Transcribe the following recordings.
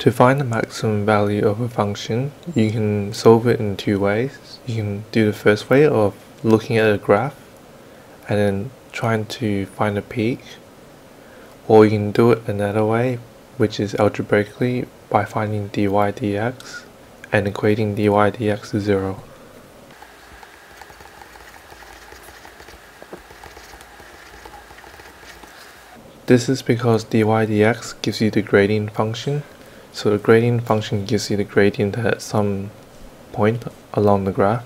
To find the maximum value of a function, you can solve it in two ways. You can do the first way of looking at a graph and then trying to find a peak, or you can do it another way, which is algebraically by finding dy dx and equating dy dx to 0. This is because dy dx gives you the gradient function so the gradient function gives you the gradient at some point along the graph.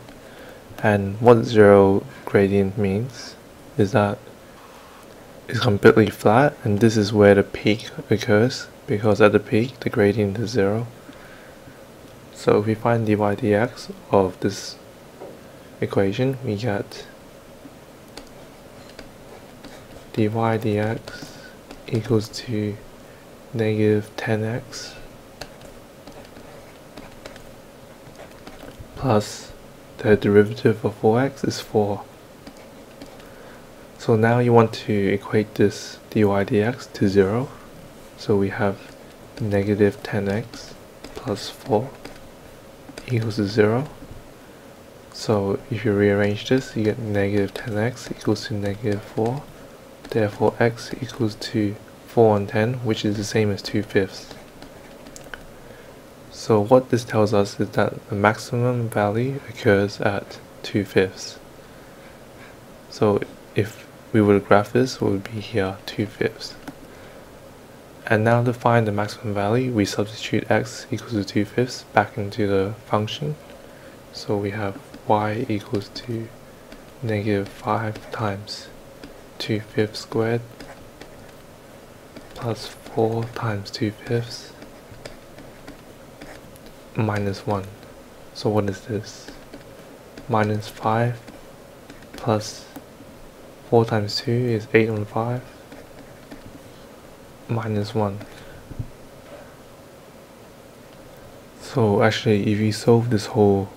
And what zero gradient means is that it's completely flat and this is where the peak occurs because at the peak the gradient is zero. So if we find dy dx of this equation we get dy dx equals to negative 10x plus the derivative of 4x is 4. So now you want to equate this dy dx to 0. So we have negative 10x plus 4 equals to 0. So if you rearrange this, you get negative 10x equals to negative 4. Therefore x equals to 4 and 10, which is the same as 2 fifths. So what this tells us is that the maximum value occurs at 2 fifths. So if we were to graph this, it would be here 2 fifths. And now to find the maximum value, we substitute x equals to 2 fifths back into the function. So we have y equals to negative 5 times 2 fifths squared plus 4 times 2 fifths minus 1. So what is this? Minus 5 plus 4 times 2 is 8 on 5 minus 1. So actually if you solve this whole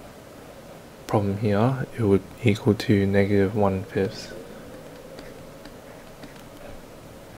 problem here, it would equal to negative 1 fifth.